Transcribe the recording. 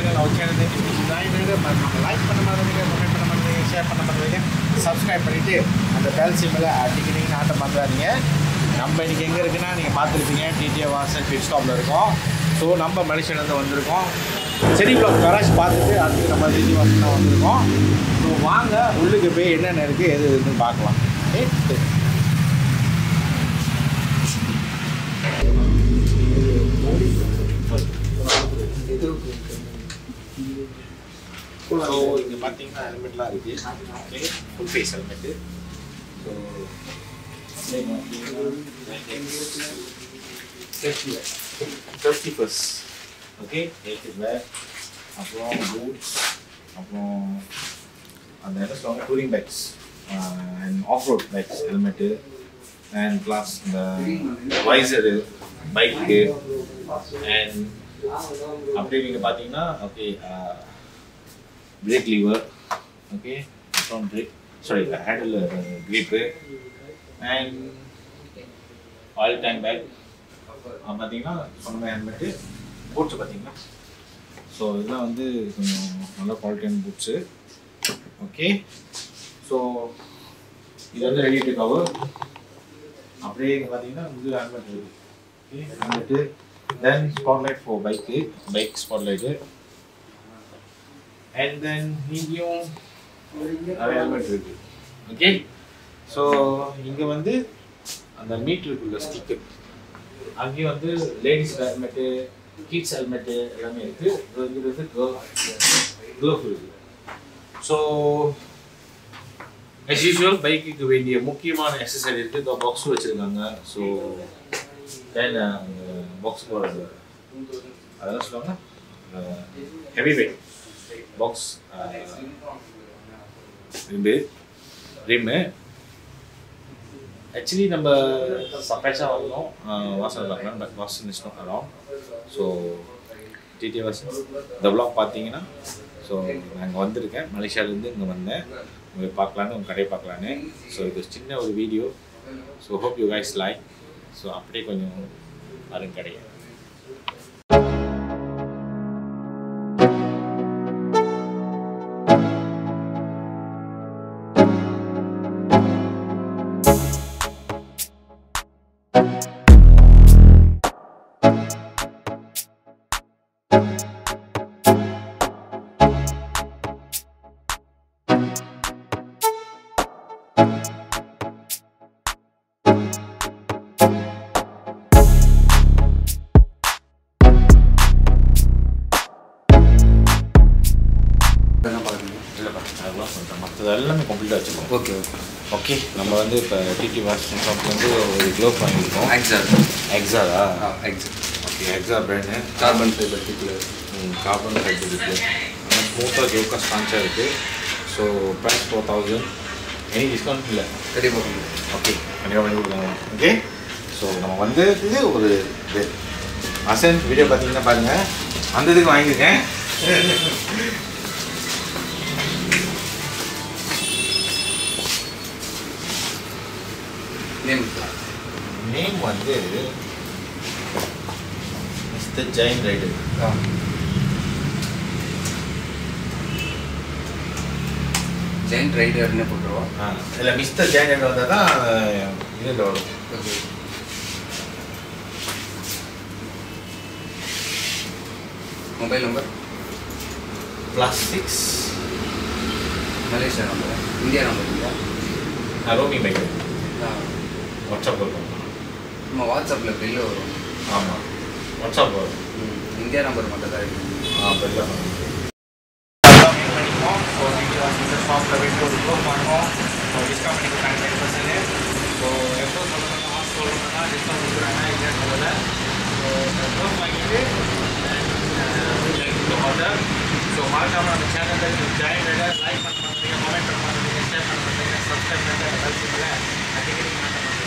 Channel அவர் channel join like பண்ண மாதிரி கமெண்ட் பண்ண மாதிரி ஷேர் பண்ண மாதிரி சப்ஸ்கிரைப் பண்ணிவிட்டு அந்த பேல் சிம்மில் டிக்கெட்டிங் ஆட்ட பண்ணுறாதீங்க நம்ம இன்றைக்கி எங்கே இருக்குன்னா நீங்கள் பார்த்துருப்பீங்க டிடிஏ வாசல் பிட் ஸ்டாப்பில் இருக்கோம். ஸோ நம்ம மலேசியாலேருந்து வந்திருக்கோம். சரி பிளாக் கராஜ் பார்த்துட்டு அதுக்கு நம்ம டிடி வாசல் தான் வந்திருக்கோம். ஸோ வாங்க உள்ளுக்கு போய் என்னென்ன இருக்குது எது இருக்குன்னு பார்க்கலாம். Okay you. ஸோ இங்கே பார்த்தீங்கன்னா ஹெல்மெட்லாம் இருக்குது okay full face helmet so safety first okay native wear அப்புறம் பூட்ஸ் அப்புறம் அந்த என்ன சொல்லுவாங்க? Touring bags and off road bags helmet and plus இந்த வைசரு பைக்கு அண்ட் அப்படியே நீங்கள் பார்த்தீங்கன்னா ஓகே பிரேக் லீவர் ஓகே அப்புறம் brake sorry handle grip and oil tank bag பார்த்தீங்கன்னா சொன்ன ஹெல்மெட்டு பூட்ஸு பார்த்தீங்கன்னா ஸோ இதெல்லாம் வந்து கொஞ்சம் நல்ல குவாலிட்டியான பூட்ஸு ஓகே ஸோ இது வந்து ரெடி டு கவர் அப்படியே பார்த்தீங்கன்னா முதல் ஹெல்மெட் இருக்குது okay helmet then spotlight for bike bike spotlight and then இங்கேயும் நிறைய ஹெல்மெட் இருக்கு ஓகே ஸோ இங்கே வந்து அந்த மீட் இருக்குல்ல ஸ்டிக்கர் அங்கேயும் வந்து லேடிஸ் ஹெல்மெட்டு கிட்ஸ் ஹெல்மெட்டு எல்லாமே இருக்கு. இது வந்து க்ளோவ் இருக்கு ஸோ as யூஸ்வல் பைக்குக்கு வேண்டிய முக்கியமான எக்ஸசரி இருக்குது இந்த பாக்ஸ் வச்சுருக்காங்க. ஸோ தென் பாக்ஸ் போடுறது அதெல்லாம் சொல்லுவாங்க heavy weight box rim rim. Actually நம்ம சர்ப்ரைஸாக வந்தோம் வாசல் பார்க்கலாம். But Vasan is not around so TT Vasan இந்த vlog பார்த்தீங்கன்னா ஸோ நாங்கள் வந்திருக்கேன். மலேசியாவிலேருந்து இங்கே வந்தேன். உங்களை பார்க்கலான்னு உங்கள் கடையை பார்க்கலான்னு. ஸோ இது சின்ன ஒரு video so hope you guys like so அப்படியே கொஞ்சம் பாருங்க கடையை என்ன அதெல்லாம் சொல்கிறேன் மற்றது எல்லாமே கம்ப்ளீட்டாக வச்சுருக்கோம் ஓகே ஓகே ஓகே நம்ம வந்து இப்போ டிடி வாஷிங் ஷாப்லேருந்து ஒரு க்ளோவ் வாங்கியிருக்கோம் எக்ஸால் எக்ஸாரா ஆ எக்ஸால் okay Exa brand carbon fibre டிக்கில் carbon fibre இருக்குது ஆனால் ஸ்மூத்தாக ஜோக்காக ஸ்பான்ச்சாக இருக்குது so price four thousand any discount இல்லை? கண்டிப்பாக ஓகே கண்டிப்பாக பண்ணி கொடுக்குறாங்க ஓகே ஸோ நம்ம வந்ததுக்கு ஒரு இது. அசன் வீடியோ பார்த்தீங்கன்னா பாருங்கள் வந்ததுக்கு வாங்கியிருக்கேன். நேம் நேம் வந்து மிஸ்டர் ஜெயின் ரைடர் ஜெயின் ரைடர்னு போட்டுருவா ஆ இல்லை மிஸ்டர் ஜெயின் ரைடர் வந்தால் தான் இதில் வரும். Okay. Mobile number? Plus six Malaysia number? India number இல்லையா ரோமி பைக். ஆ. வாட்ஸ்அப் இருக்கும் நம்ம வாட்ஸ்அப்பில் பில்லு வரும். ஆமாம் வாட்ஸ்அப் வரும். ம், இந்தியா நம்பர் மட்டும் தான் இருக்கு ஆ பெரிய பண்ணிப்போம் ஸோ வீடியோ இந்த ஷாப்பில் போயிட்டு ஒரு க்ளோ பண்ணுவோம் ஸோ டிஸ்கவுண்ட் பண்ணி கொடுத்தாங்க டென் பர்சன்ட் ஸோ எப்போ சொல்லணும்னா சொல்லணும்னா டிஸ்கவுண்ட் கொடுக்குறாங்க இல்லைன்னு சொல்லலை ஸோ இந்த க்ளோ வாங்கிட்டு ஆர்டர் ஸோ மறக்காம நம்ம சேனலில் ஜாயின் லைக் பண்ண மாட்டீங்க கமெண்ட் பண்ண மாட்டீங்க ஷேர் பண்ண மாட்டீங்க சப்ஸ்கிரைப் பண்ணுங்க அடிக்கடி மாட்ட மாட்டீங்க ஓகே